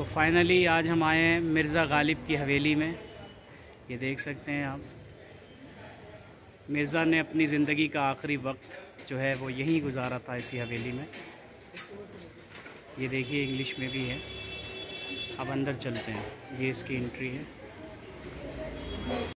तो फाइनली आज हम आए हैं मिर्ज़ा गालिब की हवेली में। ये देख सकते हैं आप। मिर्ज़ा ने अपनी ज़िंदगी का आखिरी वक्त जो है वो यहीं गुजारा था इसी हवेली में। ये देखिए इंग्लिश में भी है। अब अंदर चलते हैं। ये इसकी एंट्री है।